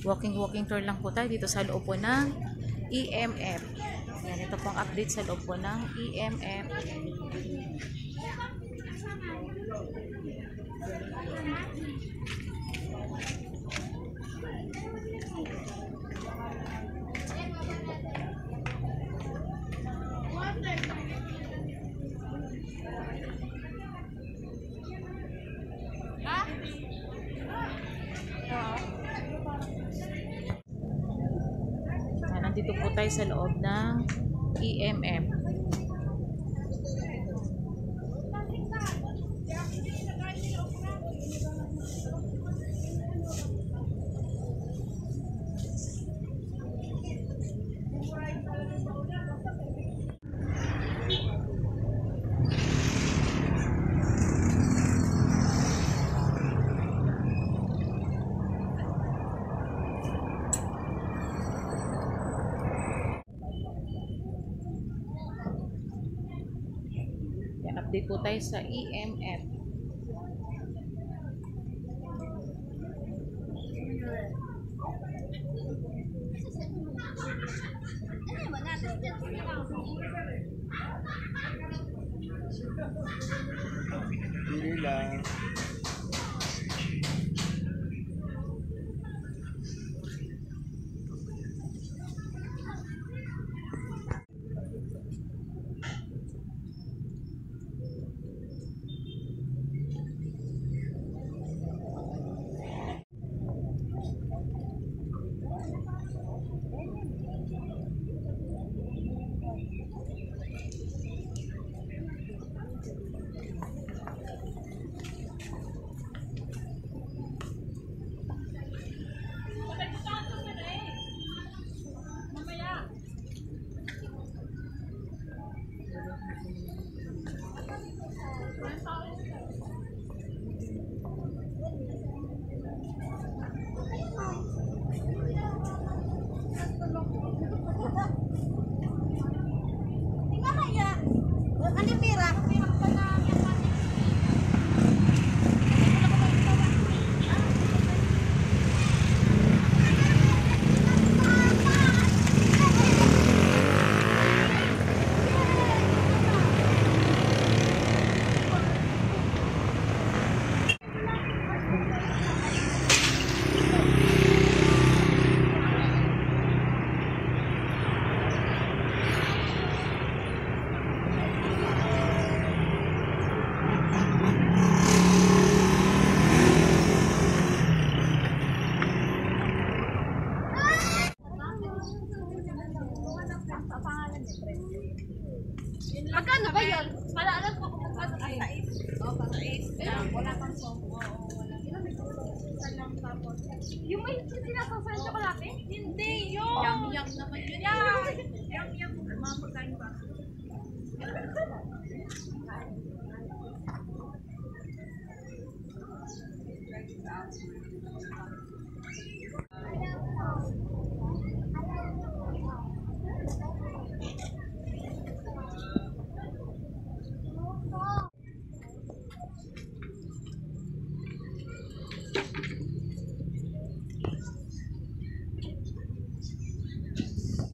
Walking-walking tour lang po tayo dito sa loob po ng EMF. Yan, ito pong update sa loob po ng EMF. Yan, nandito po tayo sa loob ng EMF. Yan, update po tayo sa EMF. Pili Ano yung Ngayon, wala alam ko kung magpasok sa is. Oo, sa is. Wala pang sobo. Oo, wala. Ilang may lang tapos. Yung may sinasasal sa kalaki? Hindi, yun. Yum-yum naman yun. Yum-yum. Mga pagkain ba?